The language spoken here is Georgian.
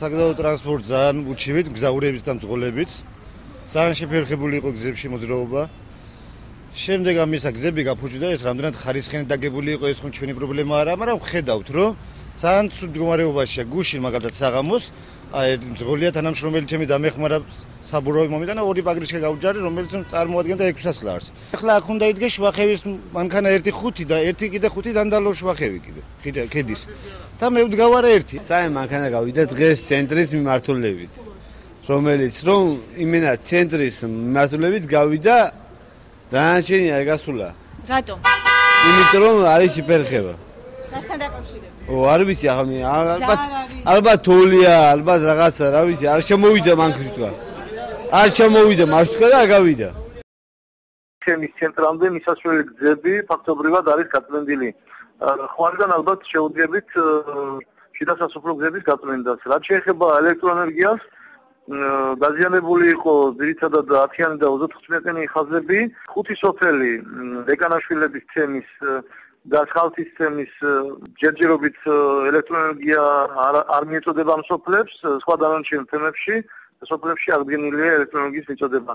საგზაო ტრანსპორტ ძალიან უჩივით, გზაურების და მძღოლებით. ძალიან შეფერხებული იყო გზებში მოძრაობა. შემდეგ ამისა გზები გაფუჭდა ეს რამდენად ხარისხენი დაგებული იყო ეს ხო ჩვენი პრობლემა არა, მაგრამ ხედავთ რომ ძალიან ცუდ მდგომარეობაშია გუშინ მაგალითად საღამოს აი მძღოლია თანამშრომელი ჩემი დამეხმარა საბურავი მომიტან და ორი პაგრიშკა გავჯარი რომელიც წარმოადგენდა 600 ლარს. ახლა აქ უნდა იდგე შვახევის მანქანა 1-5 და 1 კიდე 5 დანდალო შვახევი კიდე. ქედის. და მე ვდგავარ ერთი. საერთოდ მანქანა გავიდა დღეს ცენტრის მიმართულებით. რომელიც რომ იმენა ცენტრის მიმართულებით გავიდა დანარჩენი არ გასულა. რატომ? იმიტომ რომ არის იფერხება. სასთან დაკავშირებით. ო, არ ვიცი ახლა მე ალბათ ალბათ თოლია, ალბათ რაღაცა, რა ვიცი, არ შემოვიდა მანქანა თქვა. არ შემოვიდა მარშრუტკა და არ გავიდა. ჩემის ცენტრამდე მისასვლელი გზები ფაქტობრივად არის გაწმენდილი. ხვარიდან ალბათ შეუძლიებით შიდა სასოფლო გზების გაწმენდას. რაც შეეხება ელექტროენერგიას, დაზიანებული იყო ძირითადად 10-იანი და 35-იანი ხაზები, ხუთი სოფელი დეკანაშვილების თემის და ხალხის თემის ჯერჯერობით ელექტროენერგია არ მიეწოდება ამ სოფლებს, სხვა დანარჩენ თემებში სოფლებში აღდგენილია ელექტროენერგიის მიწოდება.